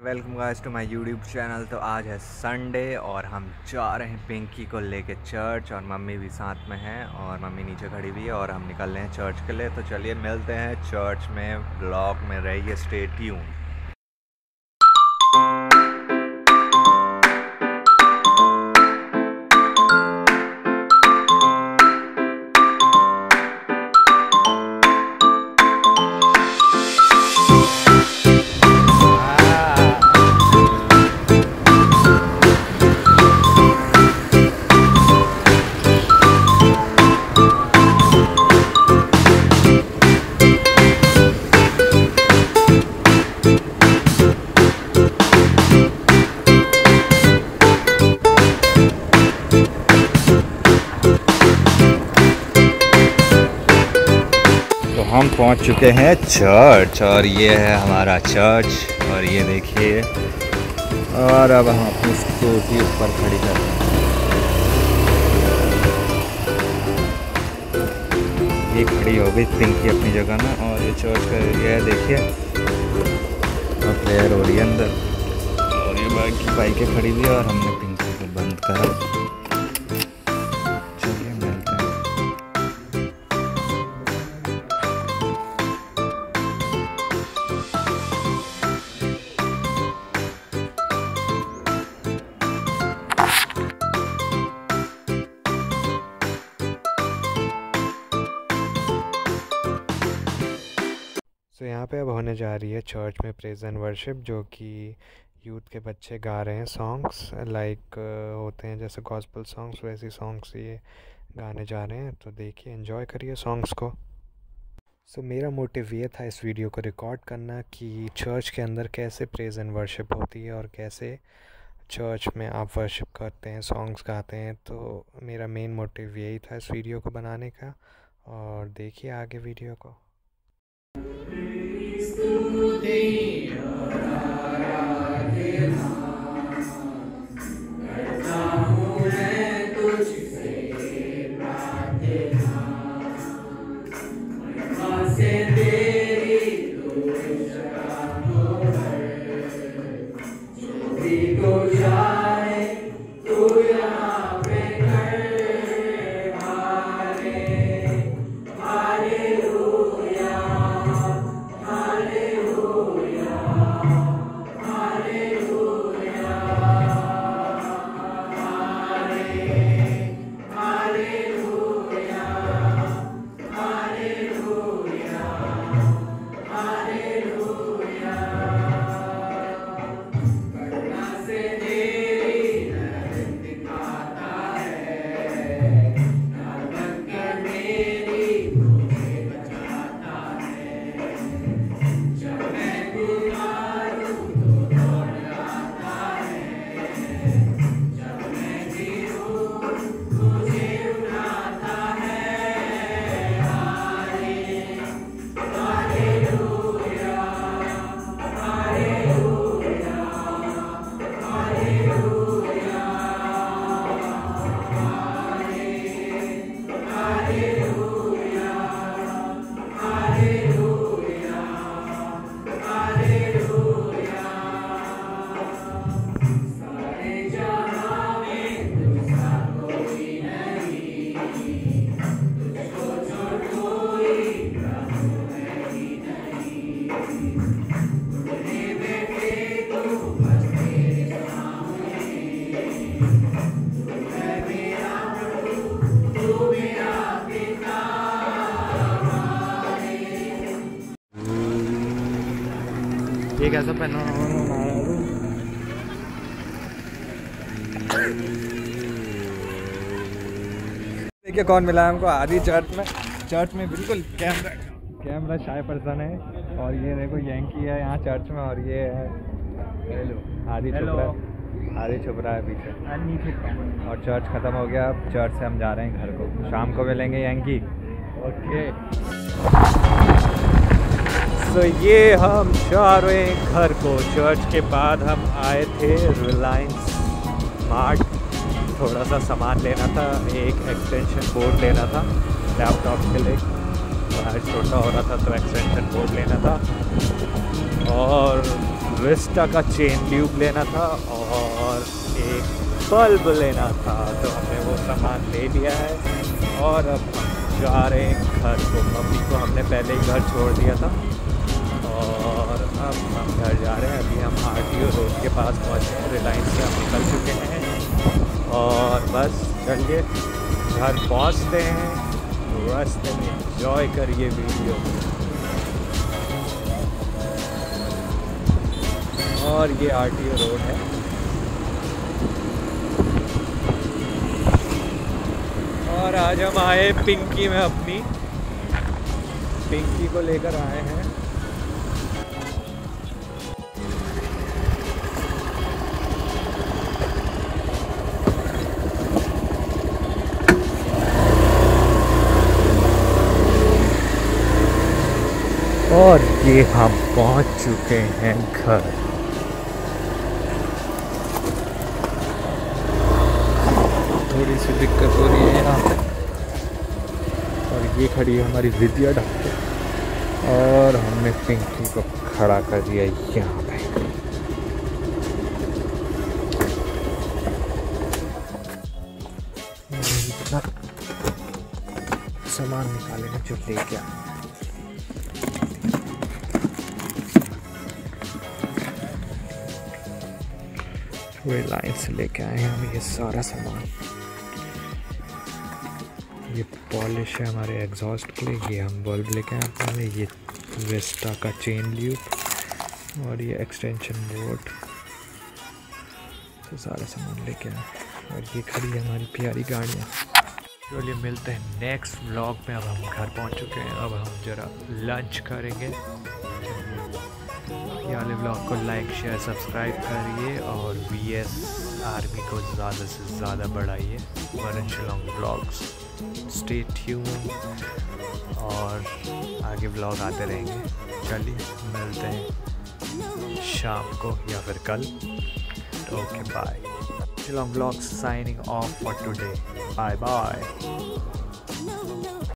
Welcome guys to my YouTube channel. तो आज है संडे और हम जा रहे हैं पिंकी को लेके चर्च और मम्मी भी साथ में हैं और मम्मी नीचे खड़ी हुई है और हम निकल रहे हैं चर्च के लिए। तो चलिए मिलते हैं चर्च में ब्लॉग में, रहिए स्टे ट्यून हम पहुँच चुके हैं चर्च और ये है हमारा चर्च और ये देखिए। और अब हम अपनी स्कूटी ऊपर खड़ी कर ये खड़ी हो गई पिंकी अपनी जगह में और ये चर्च का एरिया है, देखिए। और प्रेयर हो रही है अंदर। और ये बाइक की बाइकें खड़ी हुई और हमने पिंकी को बंद करा। सो यहाँ पे अब होने जा रही है चर्च में प्रेज एंड वर्शिप जो कि यूथ के बच्चे गा रहे हैं सॉन्ग्स लाइक होते हैं जैसे गॉस्पल सॉन्ग्स वैसे सॉन्ग्स ये गाने जा रहे हैं। तो देखिए एंजॉय करिए सॉन्ग्स को। सो so, मेरा मोटिव ये था इस वीडियो को रिकॉर्ड करना कि चर्च के अंदर कैसे प्रेज एंड वर्शिप होती है और कैसे चर्च में आप वर्शिप करते हैं सॉन्ग्स गाते हैं। तो मेरा मेन मोटिव यही था इस वीडियो को बनाने का। और देखिए आगे वीडियो को। thee. ये कैसा पहना देखिए कौन मिला है हमको आदि चर्च में चर्च में बिल्कुल कैमरा कैमरा शाय पर्सन है और ये देखो यंकी है यहाँ चर्च में और ये है हेलो आदि है आदि छुप रहा है पीछे। और चर्च ख़त्म हो गया अब चर्च से हम जा रहे हैं घर को। शाम को मिलेंगे यंकी ओके। तो ये हम हैं घर को चर्च के बाद हम आए थे रिलायंस मार्ट थोड़ा सा सामान लेना था, एक एक्सटेंशन बोर्ड लेना था लैपटॉप के लिए। आज छोटा हो रहा था तो एक्सटेंशन बोर्ड लेना था। और विस्टा का चेन ट्यूब लेना था, और एक बल्ब लेना था। तो हमने वो सामान ले लिया है। और अब जा रहे हैं घर को। मम्मी को हमने पहले ही घर छोड़ दिया था। अब हम घर जा रहे हैं। अभी हम आर टी ओ रोड के पास पहुँचे हैं। रिलायंस से हम निकल चुके हैं। और बस चलिए, घर पहुँचते हैं। रास्ते में इंजॉय करिए वीडियो और ये आर टी ओ रोड है। और आज हम आए पिंकी में अपनी। पिंकी को लेकर आए हैं। और ये हम पहुँच चुके हैं घर। थोड़ी सी दिक्कत हो रही है यहाँ पे। और ये खड़ी है हमारी विद्या डॉक्टर और हमने पिंकी को खड़ा कर दिया यहाँ पे। सामान निकालेंगे जो लेके आए रिलायंस से लेके आए हैं हम ये सारा सामान। ये पॉलिश है हमारे एग्जॉस्ट के लिए, ये हम बल्ब लेके आए अपने, ये वेस्टा का चेन ल्यूप और ये एक्सटेंशन बोर्ड तो सारा सामान लेके आए और ये खड़ी है हमारी प्यारी गाड़ियाँ। चलिए मिलते हैं नेक्स्ट ब्लॉग में, अब हम घर पहुँच चुके हैं, अब हम ज़रा लंच करेंगे। ये वाले ब्लॉग को लाइक शेयर सब्सक्राइब करिए और वी एस आर्मी को ज़्यादा से ज़्यादा बढ़ाइए। वरन शिलोंग ब्लॉग्स स्टे ट्यून और आगे ब्लॉग आते रहेंगे। चलिए मिलते हैं। शाम को या फिर कल। Okay bye Shillong blogs signing off for today bye bye